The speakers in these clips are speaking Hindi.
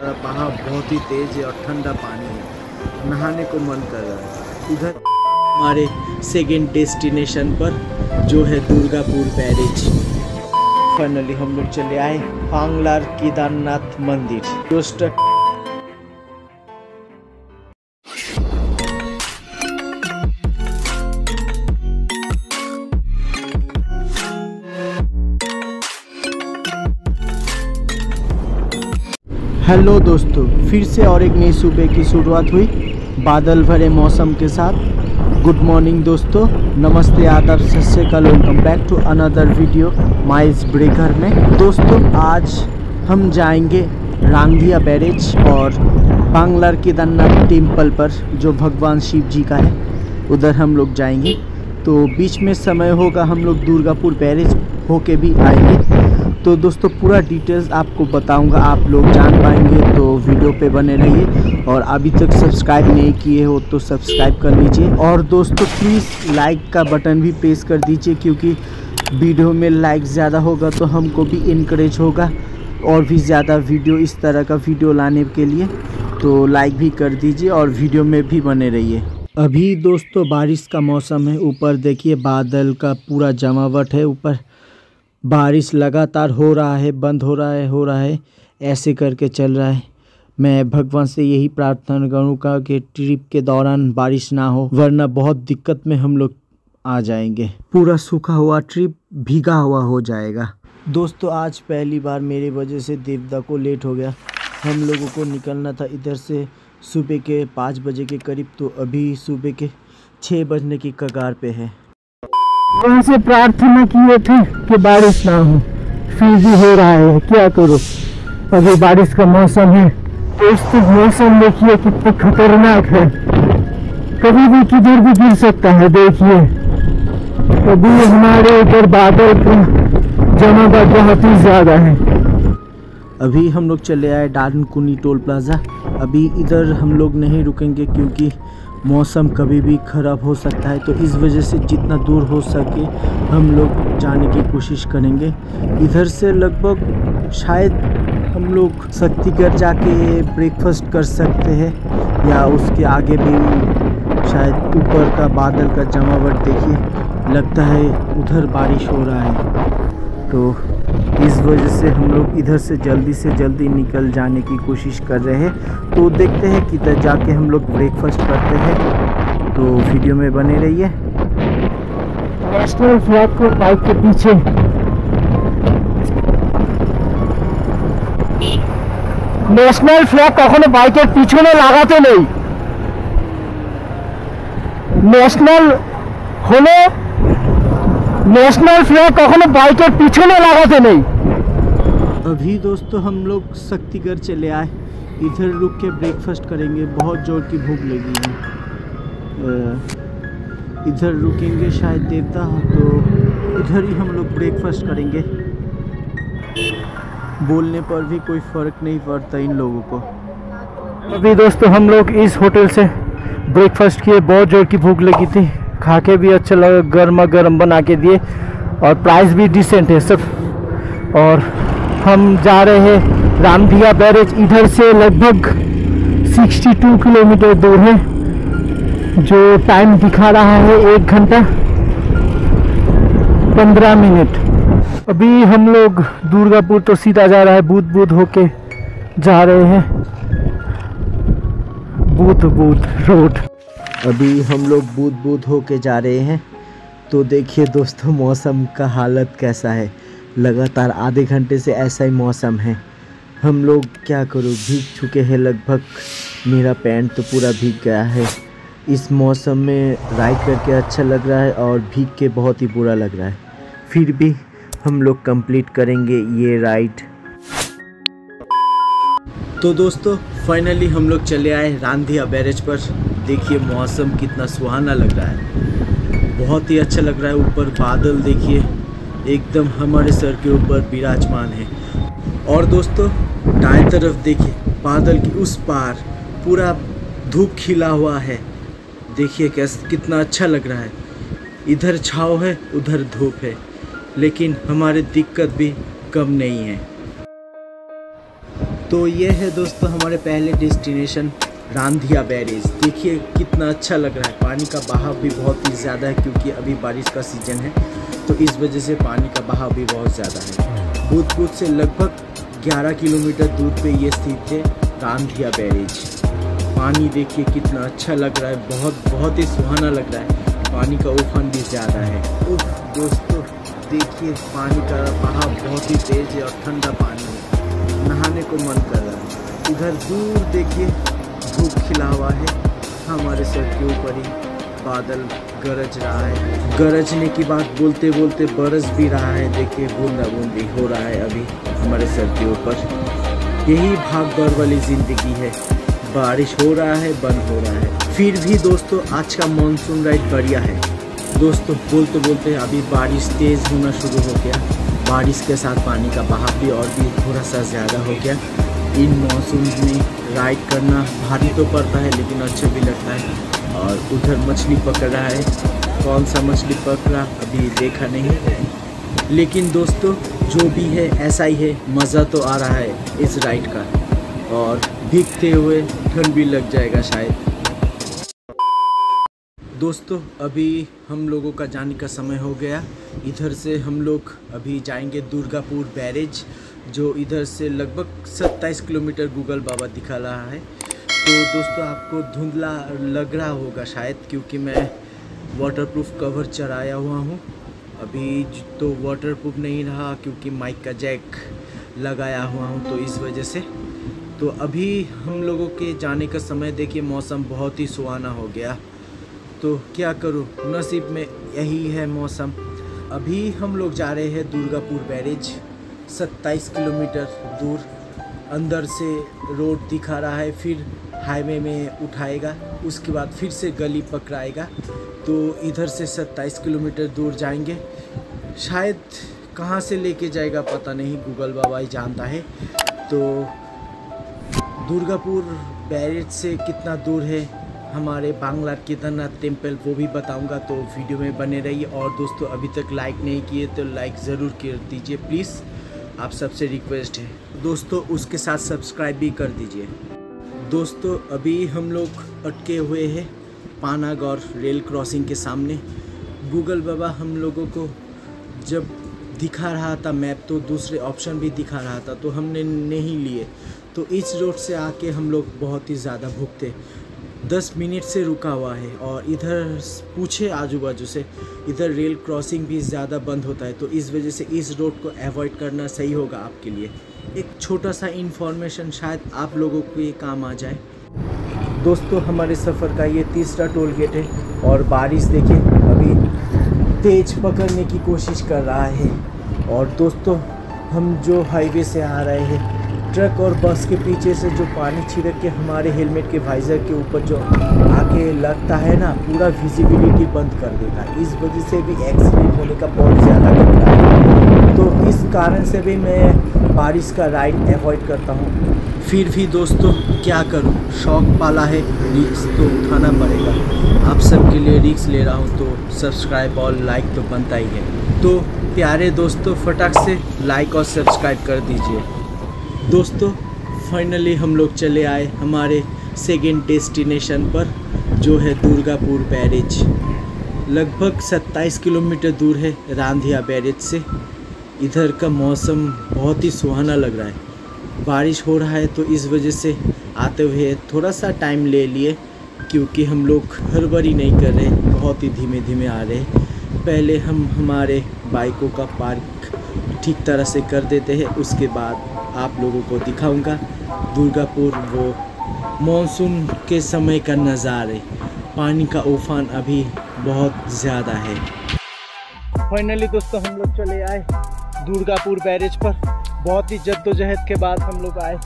वहाँ बहुत ही तेज और ठंडा पानी है। नहाने को मन कर रहा है। उधर हमारे सेकेंड डेस्टिनेशन पर जो है दुर्गापुर बैरेज। फाइनली हम लोग चले आए पांगलार केदारनाथ मंदिर। दोस्त हेलो दोस्तों, फिर से और एक नई सुबह की शुरुआत हुई बादल भरे मौसम के साथ। गुड मॉर्निंग दोस्तों, नमस्ते आदाब सत श्रीकाल welcome back to another video Miles Breaker में। दोस्तों, आज हम जाएँगे रांधिया बैरेज और बांगलार केदारनाथ टेंपल पर, जो भगवान शिव जी का है, उधर हम लोग जाएँगे। तो बीच में समय होगा, हम लोग दुर्गापुर बैरेज होके भी आएँगे। तो दोस्तों, पूरा डिटेल्स आपको बताऊँगा, आप लोग जान पाएँगे तो वीडियो पे बने रहिए। और अभी तक सब्सक्राइब नहीं किए हो तो सब्सक्राइब कर लीजिए। और दोस्तों प्लीज़ लाइक का बटन भी प्रेस कर दीजिए, क्योंकि वीडियो में लाइक ज़्यादा होगा तो हमको भी इनक्रेज होगा, और भी ज़्यादा वीडियो इस तरह का वीडियो लाने के लिए। तो लाइक भी कर दीजिए और वीडियो में भी बने रहिए। अभी दोस्तों, बारिश का मौसम है, ऊपर देखिए बादल का पूरा जमावट है ऊपर। बारिश लगातार हो रहा है, बंद हो रहा है, हो रहा है, ऐसे करके चल रहा है। मैं भगवान से यही प्रार्थना करूँगा कि ट्रिप के दौरान बारिश ना हो, वरना बहुत दिक्कत में हम लोग आ जाएँगे। पूरा सूखा हुआ ट्रिप भीगा हुआ हो जाएगा। दोस्तों, आज पहली बार मेरी वजह से देवदा को लेट हो गया। हम लोगों को निकलना था इधर से सुबह के पाँच बजे के करीब तो अभी सुबह के छः बजने की कगार पे है। वहाँ से प्रार्थना किए थे कि बारिश ना हो। फिर भी हो रहा है, क्या करो? अभी बारिश का मौसम है दोस्तों मौसम देखिए कितना खतरनाक है। कभी भी किधर भी गिर सकता है, देखिए। अभी हमारे ऊपर बादल का जमावट बहुत ही ज़्यादा है। अभी हम लोग चले आए डारनकुनी टोल प्लाज़ा। अभी इधर हम लोग नहीं रुकेंगे क्योंकि मौसम कभी भी ख़राब हो सकता है तो इस वजह से जितना दूर हो सके हम लोग जाने की कोशिश करेंगे। इधर से लगभग शायद हम लोग शक्तिगढ़ जाके ब्रेकफास्ट कर सकते हैं, या उसके आगे भी शायद ऊपर का बादल का जमावट देखिए, लगता है उधर बारिश हो रहा है। तो इस वजह से हम लोग इधर से जल्दी से जल्दी निकल जाने की कोशिश कर रहे हैं तो देखते हैं किधर जाके हम लोग ब्रेकफास्ट करते हैं तो वीडियो में बने रहिए नेशनल फ्लैग को बाइक के पीछे ন্যাশনাল ফ্ল্যাগ কখনো বাইকের পিছনে লাগাতে নেই ন্যাশনাল হলো ন্যাশনাল ফ্ল্যাগ কখনো বাইকের পিছনে লাগাতে নেই अभी दोस्तों हम लोग शक्तिगढ़ चले आए इधर रुक के ब्रेकफास्ट करेंगे बहुत जोर की भूख लगी है अ, इधर रुकेंगे शायद देवता तो इधर ही हम लोग ब्रेकफास्ट करेंगे बोलने पर भी कोई फ़र्क नहीं पड़ता इन लोगों को अभी दोस्तों हम लोग इस होटल से ब्रेकफास्ट किए बहुत जोर की भूख लगी थी खा के भी अच्छा लगा, गर्मा गर्म बना के दिए और प्राइस भी डिसेंट है सब और हम जा रहे हैं रामधिया बैरेज, इधर से लगभग 62 किलोमीटर दूर है। जो टाइम दिखा रहा है एक घंटा, पंद्रह मिनट। अभी हम लोग दुर्गापुर तो सीधा जा रहा है बूथ बूथ होके जा रहे हैं। Booth booth road. अभी हम लोग बूथ बूथ होके जा रहे हैं। तो देखिए दोस्तों, मौसम का हालत कैसा है? लगातार आधे घंटे से ऐसा ही मौसम है। हम लोग क्या करो? भीग चुके हैं लगभग। मेरा पैंट तो पूरा भीग गया है। इस मौसम में राइड करके अच्छा लग रहा है और भीग के बहुत ही बुरा लग रहा है। फिर भी हम लोग कंप्लीट करेंगे ये राइड तो दोस्तों फाइनली हम लोग चले आए रांधिया बैरेज पर। देखिए मौसम कितना सुहाना लग रहा है। बहुत ही अच्छा लग रहा है ऊपर बादल, देखिए। एकदम हमारे सर के ऊपर विराजमान है। और दोस्तों, दाएँ तरफ़ देखिए, बादल की उस पार पूरा धूप खिला हुआ है। देखिए कैसे, कितना अच्छा लग रहा है। इधर छाव है, उधर धूप है, लेकिन हमारे दिक्कत भी कम नहीं है। तो ये है दोस्तों हमारे पहले डेस्टिनेशन। रांधिया बैरेज देखिए कितना अच्छा लग रहा है। पानी का बहाव भी बहुत ही ज़्यादा है क्योंकि अभी बारिश का सीज़न है तो इस वजह से पानी का बहाव भी बहुत ज़्यादा है। भूतपूर से लगभग 11 किलोमीटर दूर पे ये स्थित है रांधिया बैरेज पानी देखिए कितना अच्छा लग रहा है। बहुत बहुत ही सुहाना लग रहा है। पानी का उफान भी ज़्यादा है। उफ, दोस्तों, देखिए पानी का बहाव बहुत ही तेज़ है और ठंडा पानी है। नहाने को मन कर रहा है। इधर दूर देखिए धूप खिला हुआ है। हमारे सर के ऊपर ही बादल गरज रहा है। गरजने की बात बोलते बोलते बरस भी रहा है। देखिए बूंदा बूंदी हो रहा है अभी हमारे सर के ऊपर। यही भाग दौड़ वाली ज़िंदगी है। बारिश हो रहा है, बंद हो रहा है। फिर भी दोस्तों, आज का मानसून राइड बढ़िया है। दोस्तों बोलते बोलते अभी बारिश तेज़ होना शुरू हो गया। बारिश के साथ पानी का बहाव भी और भी थोड़ा सा ज़्यादा हो गया। इन मौसम में राइड करना भारी तो पड़ता है, लेकिन अच्छा भी लगता है। और उधर मछली पकड़ रहा है। कौन सा मछली पकड़ा, अभी देखा नहीं। लेकिन दोस्तों, जो भी है, ऐसा ही है। मज़ा तो आ रहा है इस राइड का। और भीगते हुए ठंड भी लग जाएगा शायद। दोस्तों, अभी हम लोगों का जाने का समय हो गया। इधर से हम लोग अभी जाएँगे दुर्गापुर बैरेज। जो इधर से लगभग 27 किलोमीटर गूगल बाबा दिखा रहा है। तो दोस्तों, आपको धुंधला लग रहा होगा शायद, क्योंकि मैं वाटरप्रूफ कवर चढ़ाया हुआ हूँ। अभी तो वाटरप्रूफ नहीं रहा, क्योंकि माइक का जैक लगाया हुआ हूँ तो इस वजह से। तो अभी हम लोगों के जाने का समय, देखिए मौसम बहुत ही सुहाना हो गया। तो क्या करूँ, नसीब में यही है मौसम। अभी हम लोग जा रहे हैं दुर्गापुर बैरेज। 27 किलोमीटर दूर अंदर से रोड दिखा रहा है, फिर हाईवे में उठाएगा, उसके बाद फिर से गली पकड़ाएगा। तो इधर से 27 किलोमीटर दूर जाएँगे। शायद कहाँ से लेके जाएगा पता नहीं, गूगल बाबा ही जानता है। तो दुर्गापुर बैरेज से कितना दूर है, हमारे बांग्ला केदारनाथ टेंपल वो भी बताऊँगा तो वीडियो में बने रहिए। और दोस्तों, अभी तक लाइक नहीं किए तो लाइक ज़रूर कर दीजिए, प्लीज़। आप सबसे रिक्वेस्ट है। दोस्तों, उसके साथ सब्सक्राइब भी कर दीजिए। दोस्तों, अभी हम लोग अटके हुए हैं पानागौर रेल क्रॉसिंग के सामने। गूगल बाबा, हम लोगों को जब दिखा रहा था मैप तो दूसरे ऑप्शन भी दिखा रहा था तो हमने नहीं लिए। तो इस रोड से आके हम लोग बहुत ही ज़्यादा भुगते। दस मिनट से रुका हुआ है और इधर पूछे आजू बाजू से, इधर रेल क्रॉसिंग भी ज़्यादा बंद होता है तो इस वजह से इस रोड को अवॉइड करना सही होगा आपके लिए। एक छोटा सा इन्फॉर्मेशन शायद आप लोगों को ये काम आ जाए। दोस्तों, हमारे सफ़र का ये तीसरा टोल गेट है और बारिश देखिए, अभी तेज पकड़ने की कोशिश कर रहा है। और दोस्तों, हम जो हाईवे से आ रहे हैं ट्रक और बस के पीछे से जो पानी छिड़क के हमारे हेलमेट के वाइज़र के ऊपर जो आके लगता है ना, पूरा विजिबिलिटी बंद कर देगा इस वजह से भी एक्सीडेंट होने का बहुत ज़्यादा खतरा है। तो इस कारण से भी मैं बारिश का राइड अवॉइड करता हूँ। फिर भी दोस्तों, क्या करूँ? शौक पाला है रिक्स तो उठाना पड़ेगा। आप सबके लिए रिक्स ले रहा हूँ तो सब्सक्राइब और लाइक तो बनता ही है। तो प्यारे दोस्तों, फटाक से लाइक और सब्सक्राइब कर दीजिए। दोस्तों फाइनली हम लोग चले आए हमारे सेकेंड डेस्टिनेशन पर, जो है दुर्गापुर बैरेज लगभग 27 किलोमीटर दूर है रांधिया बैरेज से। इधर का मौसम बहुत ही सुहाना लग रहा है। बारिश हो रहा है तो इस वजह से आते हुए थोड़ा सा टाइम ले लिए, क्योंकि हम लोग हड़बड़ी नहीं कर रहे बहुत ही धीमे धीमे आ रहे पहले हम हमारे बाइकों का पार्क ठीक तरह से कर देते हैं, उसके बाद आप लोगों को दिखाऊँगा। दुर्गापुर वो मॉनसून के समय का नज़ारे। पानी का उफान अभी बहुत ज़्यादा है। फाइनली दोस्तों, हम लोग चले आए दुर्गापुर बैरेज पर। बहुत ही जद्दोजहद के बाद हम लोग आए।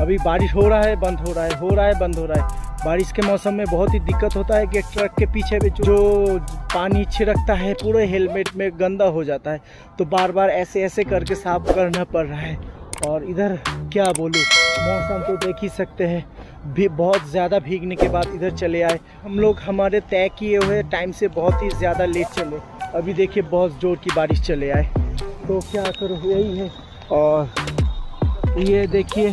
अभी बारिश हो रहा है, बंद हो रहा है, हो रहा है, बंद हो रहा है। बारिश के मौसम में बहुत ही दिक्कत होता है कि ट्रक के पीछे भी जो पानी छिड़कता है, पूरे हेलमेट में गंदा हो जाता है। तो बार बार ऐसे ऐसे करके साफ़ करना पड़ रहा है। और इधर क्या बोलूँ, मौसम तो देख ही सकते हैं। भी बहुत ज़्यादा भीगने के बाद इधर चले आए। हम लोग हमारे तय किए हुए टाइम से बहुत ही ज़्यादा लेट चले। अभी देखिए बहुत ज़ोर की बारिश चले आए। तो क्या करो, यही है। और ये देखिए,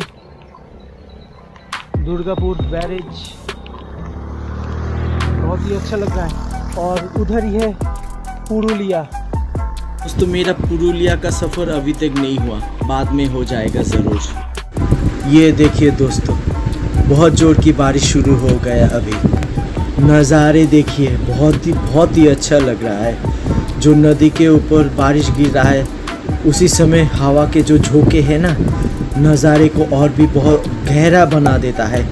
दुर्गापुर बैरेज। बहुत ही अच्छा लग रहा है। और उधर ही है, पुरुलिया। दोस्तों मेरा पुरुलिया का सफ़र अभी तक नहीं हुआ। बाद में हो जाएगा ज़रूर। ये देखिए दोस्तों, बहुत ज़ोर की बारिश शुरू हो गया अभी। नज़ारे देखिए, बहुत ही बहुत ही अच्छा लग रहा है। जो नदी के ऊपर बारिश गिर रहा है, उसी समय हवा के जो झोंके हैं ना, नज़ारे को और भी बहुत गहरा बना देता है।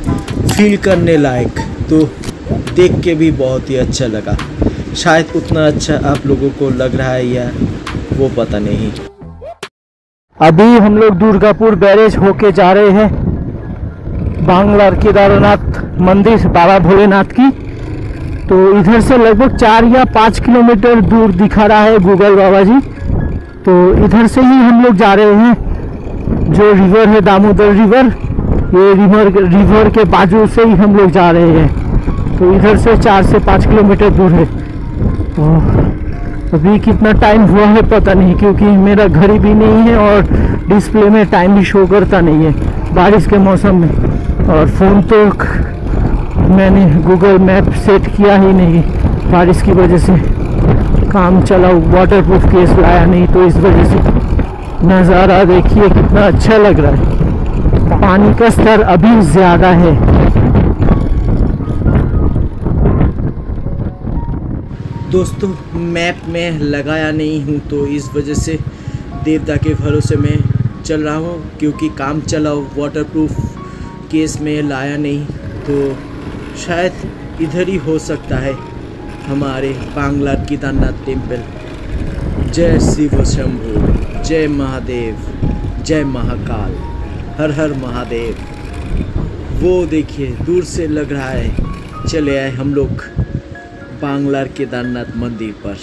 फील करने लायक तो देख के भी बहुत ही अच्छा लगा। शायद उतना अच्छा आप लोगों को लग रहा है या वो पता नहीं। अभी हम लोग दुर्गापुर बैरेज होके जा रहे हैं। बांग्लार केदारनाथ मंदिर, बाबा भोलेनाथ की। तो इधर से लगभग चार या पाँच किलोमीटर दूर दिखा रहा है गूगल बाबा जी। तो इधर से ही हम लोग जा रहे हैं। जो रिवर है, दामोदर रिवर, ये रिवर रिवर के बाजू से ही हम लोग जा रहे हैं। तो इधर से चार से पाँच किलोमीटर दूर है। तो अभी कितना टाइम हुआ है पता नहीं, क्योंकि मेरा घड़ी भी नहीं है और डिस्प्ले में टाइम भी शो करता नहीं है बारिश के मौसम में। और फ़ोन तो मैंने गूगल मैप सेट किया ही नहीं बारिश की वजह से। काम चला वाटर प्रूफ केस लाया नहीं तो इस वजह से नज़ारा देखिए, कितना अच्छा लग रहा है। पानी का स्तर अभी ज़्यादा है। दोस्तों मैप में लगाया नहीं हूँ तो इस वजह से देवता के भरोसे में चल रहा हूँ, क्योंकि काम चला वाटरप्रूफ केस में लाया नहीं तो शायद इधर ही हो सकता है हमारे बांग्ला केदारनाथ टेंपल जय शिव शंभु, जय महादेव, जय महाकाल, हर हर महादेव। वो देखिए, दूर से लग रहा है, चले आए हम लोग। बांग्लार केदारनाथ मंदिर पर।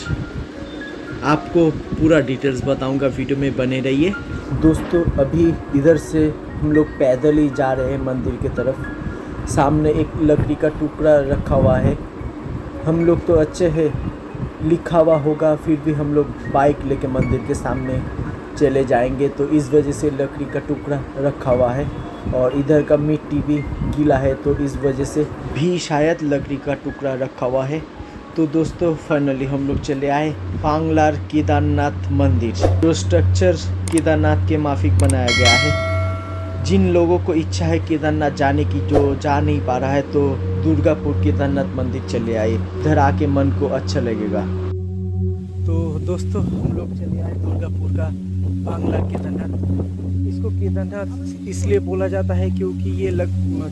आपको पूरा डिटेल्स बताऊँगा वीडियो में बने रहिए। दोस्तों, अभी इधर से हम लोग पैदल ही जा रहे हैं मंदिर की तरफ़। सामने एक लकड़ी का टुकड़ा रखा हुआ है। हम लोग तो अच्छे हैं, लिखा हुआ होगा, फिर भी हम लोग बाइक लेके मंदिर के सामने चले जाएँगे। तो इस वजह से लकड़ी का टुकड़ा रखा हुआ है और इधर का मिट्टी भी गीला है। तो इस वजह से भी शायद लकड़ी का टुकड़ा रखा हुआ है। तो दोस्तों फाइनली हम लोग चले आए पांगलार केदारनाथ मंदिर। जो स्ट्रक्चर केदारनाथ के माफिक बनाया गया है। जिन लोगों को इच्छा है केदारनाथ जाने की, जो जा नहीं पा रहा है तो दुर्गापुर केदारनाथ मंदिर चले आए। इधर आके मन को अच्छा लगेगा। तो दोस्तों, हम लोग चले आए दुर्गापुर का बांग्ला केदारनाथ। इसको केदारनाथ इसलिए बोला जाता है क्योंकि ये लग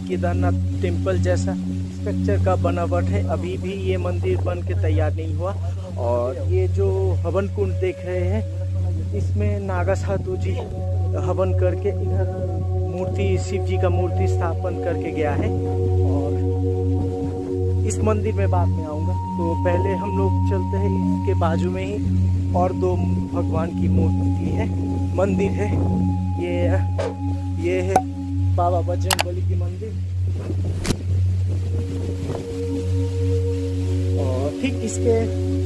केदारनाथ टेंपल जैसा स्ट्रक्चर का बनावट है, अभी भी ये मंदिर बन के तैयार नहीं हुआ। और ये जो हवन कुंड देख रहे हैं, इसमें नागा साधु जी हवन करके इधर मूर्ति, शिव जी का मूर्ति स्थापन करके गया है। और इस मंदिर में बाद में आऊँगा। तो पहले हम लोग चलते हैं इसके बाजू में ही, और दो भगवान की मूर्ति है, मंदिर है। ये ये है बाबा बजरंग बली की मंदिर। ठीक इसके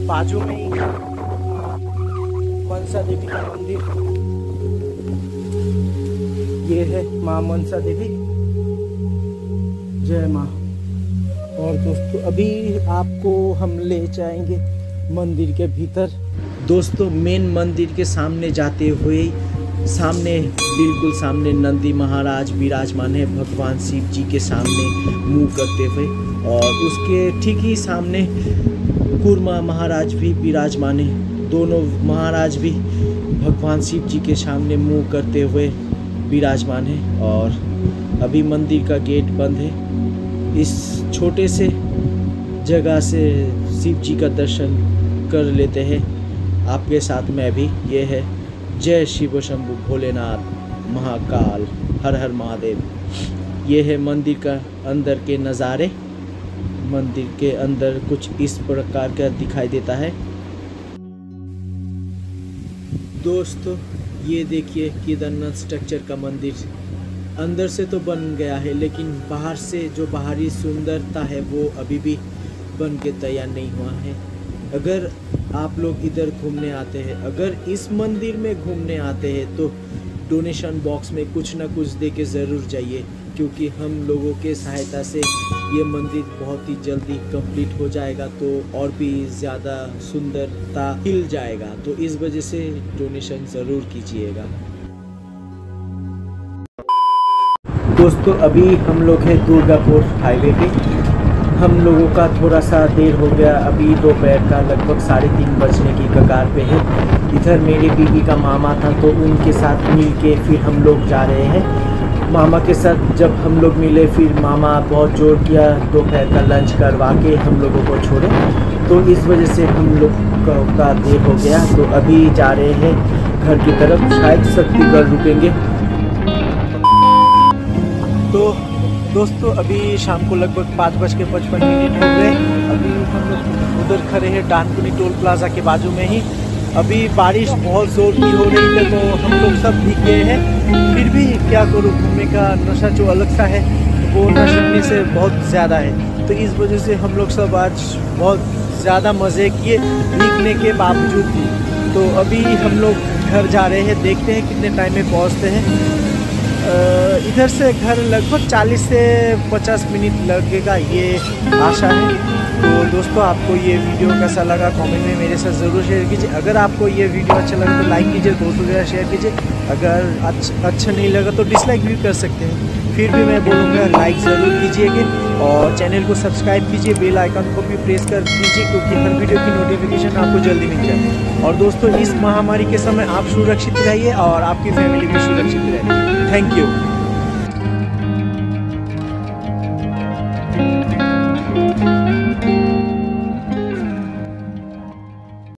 बाजू में ही मनसा देवी का मंदिर। ये है माँ मनसा देवी। जय माँ। और दोस्तों, अभी आपको हम ले जाएँगे मंदिर के भीतर। दोस्तों, मेन मंदिर के सामने जाते हुए सामने, बिल्कुल सामने नंदी महाराज विराजमान है। भगवान शिव जी के सामने मुँह करते हुए। और उसके ठीक ही सामने कुरमा महाराज भी, विराजमान है दोनों महाराज भी भगवान शिव जी के सामने मुँह करते हुए विराजमान है और अभी मंदिर का गेट बंद है। इस छोटे से जगह से शिव जी का दर्शन कर लेते हैं। आपके साथ में भी, ये है जय शिव शंभु भोलेनाथ महाकाल, हर हर महादेव। ये है मंदिर का अंदर के नज़ारे। मंदिर के अंदर कुछ इस प्रकार का दिखाई देता है। दोस्तों, ये देखिए केदारनाथ स्ट्रक्चर का मंदिर। अंदर से तो बन गया है, लेकिन बाहर से जो बाहरी सुंदरता है, वो अभी भी बन के तैयार नहीं हुआ है। अगर आप लोग इधर घूमने आते हैं, अगर इस मंदिर में घूमने आते हैं तो डोनेशन बॉक्स में कुछ ना कुछ दे के ज़रूर जाइए। क्योंकि हम लोगों के सहायता से ये मंदिर बहुत ही जल्दी कंप्लीट हो जाएगा तो और भी ज़्यादा सुंदरता खिल जाएगा। तो इस वजह से डोनेशन ज़रूर कीजिएगा। दोस्तों, अभी हम लोग हैं दुर्गापुर हाईवे पे। हम लोगों का थोड़ा सा देर हो गया। अभी दोपहर का लगभग साढ़े तीन बजने की कगार पे है। इधर मेरे बीबी का मामा था तो उनके साथ मिल के फिर हम लोग जा रहे हैं। मामा के साथ जब हम लोग मिले फिर मामा बहुत ज़ोर किया दोपहर का लंच करवा के हम लोगों को छोड़े। तो इस वजह से हम लोग का, देर हो गया। तो अभी जा रहे हैं घर की तरफ़ शायद शक्तिगढ़ रुकेंगे। तो दोस्तों अभी शाम को लगभग पाँच बज के पचपन मिनट हो गए। अभी हम लोग उधर खड़े हैं डानकुनी टोल प्लाजा के बाजू में ही। अभी बारिश बहुत ज़ोर की हो रही है तो हम लोग सब भीग गए हैं। फिर भी क्या करूँ, घूमने का नशा जो अलग सा है, वो नशे से बहुत ज़्यादा है। तो इस वजह से हम लोग सब आज बहुत ज़्यादा मज़े किए भीगने के बावजूद भी। तो अभी हम लोग घर जा रहे हैं, देखते हैं कितने टाइम में पहुँचते हैं। इधर से घर लगभग 40 से 50 मिनट लगेगा, ये आशा है। तो दोस्तों, आपको ये वीडियो कैसा लगा कमेंट में मेरे साथ ज़रूर शेयर कीजिए। अगर आपको ये वीडियो अच्छा लगा तो लाइक कीजिए, दोस्तों के साथ शेयर कीजिए। अगर अच्छा अच्छा नहीं लगा तो डिसलाइक भी कर सकते हैं। फिर भी मैं बोलूँगा लाइक ज़रूर कीजिएगा और चैनल को सब्सक्राइब कीजिए बेल आइकन को भी प्रेस कर दीजिए, क्योंकि हर वीडियो की नोटिफिकेशन आपको जल्दी मिल जाए। और दोस्तों, इस महामारी के समय आप सुरक्षित रहिए और आपकी फैमिली भी सुरक्षित रहे। Thank you